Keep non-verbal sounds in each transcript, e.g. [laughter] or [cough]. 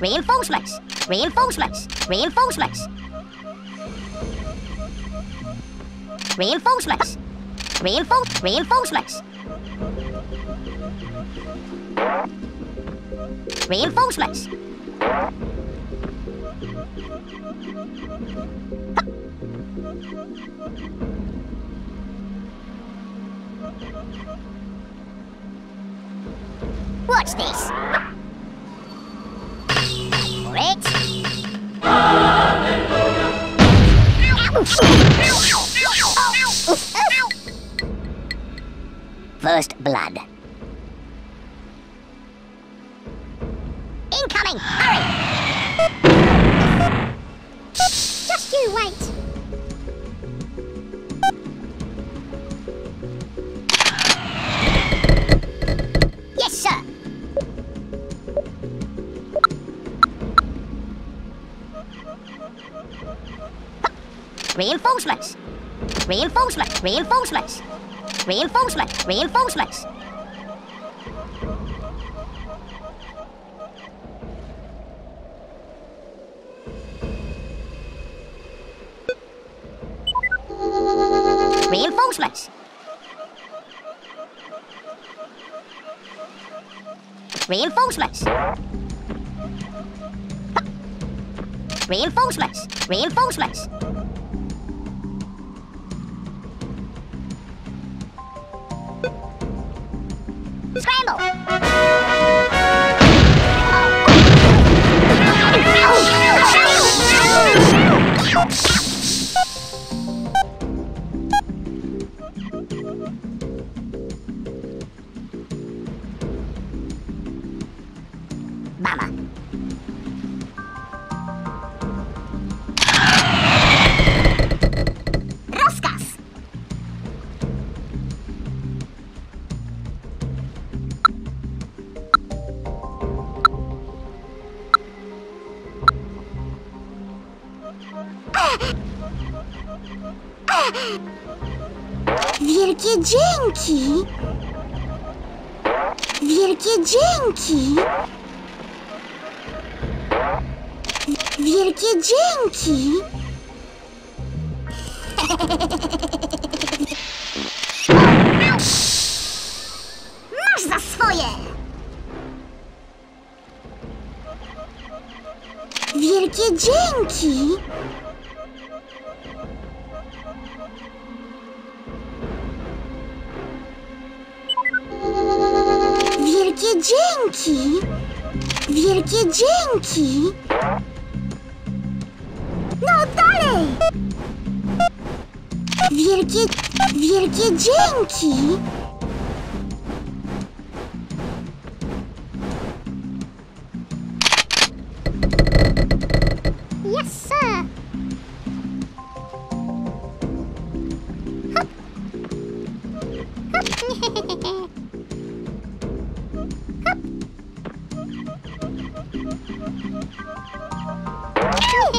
Reinforcements. Reinforcements. Reinforcements. Reinforcements. Reinforce. Reinforcements. Reinforcements. Watch this. For First blood. Reinforcements. Reinforcements. Reinforcements. Reinforcements. Reinforcements. Reinforcements. Reinforcements. Reinforcements. Reinforcements. Wielkie dzięki! Wielkie dzięki! Wielkie dzięki! Masz za swoje! Wielkie dzięki! Wielkie dzięki! No dalej! Wielkie, wielkie dzięki! Yes, sir! [laughs]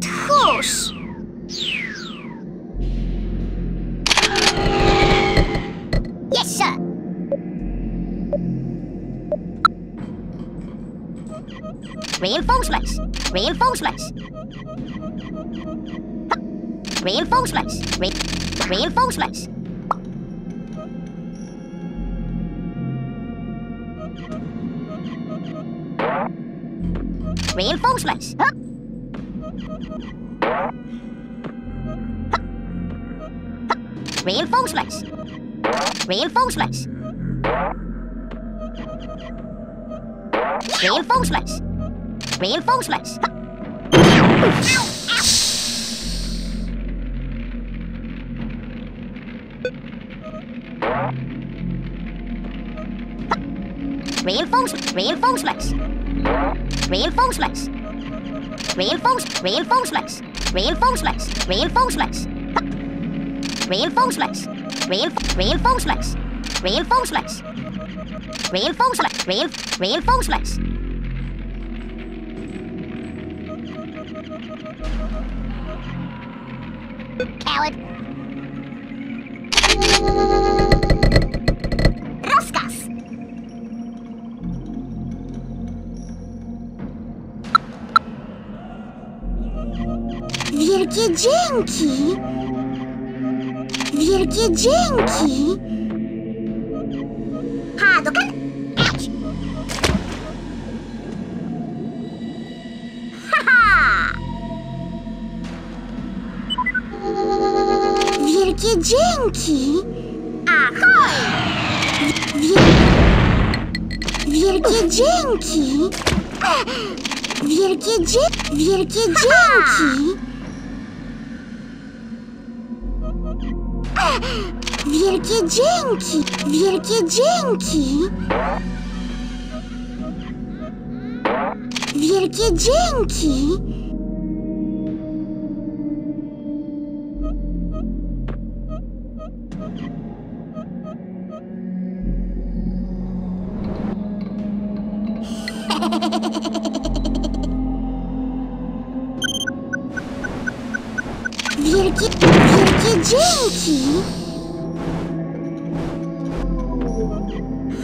Tush! Yes, sir! Reinforcements! Reinforcements! Reinforcements! Re reinforcements! reinforcements. Hup. Hup. Hup. Reinforcements. Reinforcements. Reinforcements. Reinforcements. Reinforcements. Reinforcements. Reinforcements. Reinforce. Reinforcements. Reinforcements. Reinforcements. Reinforcements. Reinf- reinforcements. Reinforcements. Reinforcements. Rein- reinforcements. Coward. Wielkie dzięki! Wielkie dzięki! Ouch. Ha-ha! Wielkie dzięki! Ahoj! Wiel... Wielkie dzięki! Wielkie dzie... Wielkie dzięki! Wielkie dzięki! Wielkie dzięki! Wielkie dzięki! [laughs] wielkie dzięki!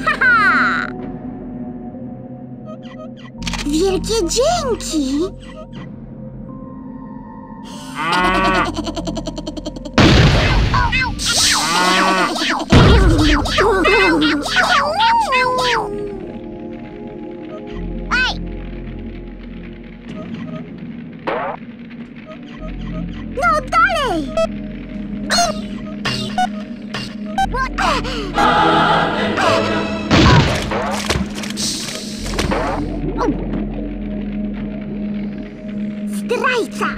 Ha-ha! Wielkie dzięki! Zdrajca!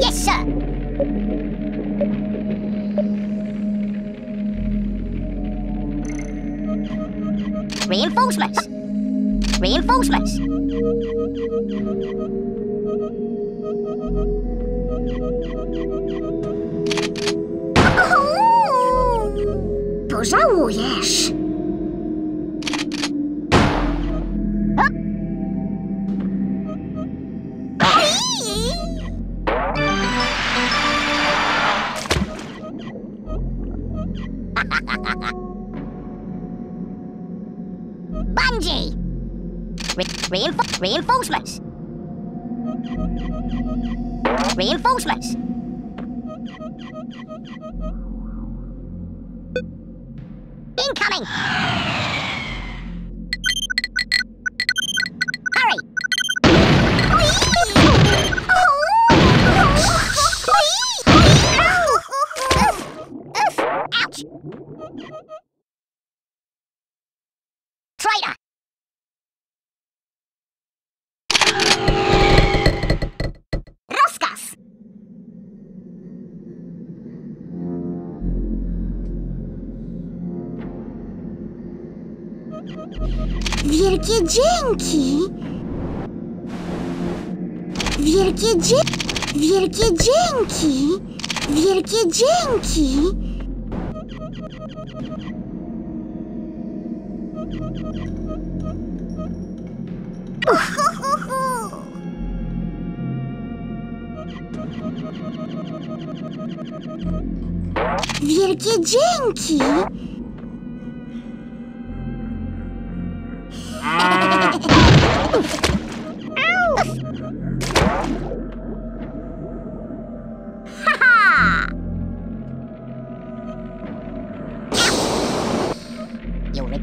Yes, sir! Reinforcements! Reinforcements! Hup! Bungee! Re- reinfo- reinforcements! Reinforcements! Incoming! Wielkie dzięki! Wielkie dzie... Wielkie dzięki! Wielkie dzięki! Wielkie dzięki!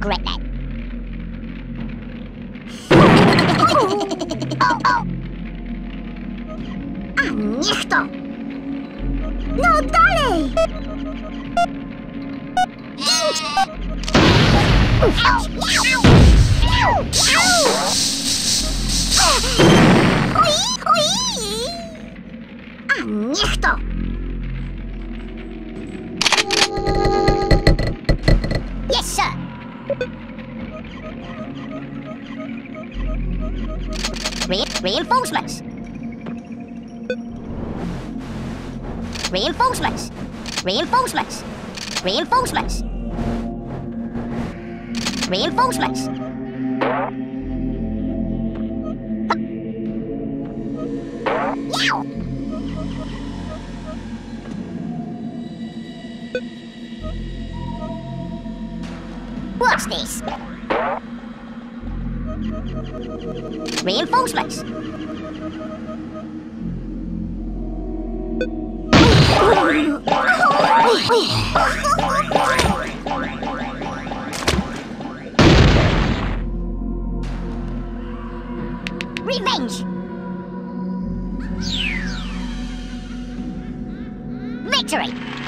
Regret that. oh, oh. A niech to! No dalej! Reinforcements. Reinforcements. Reinforcements. Reinforcements. Reinforcements. Reinforcements. Revenge! Victory!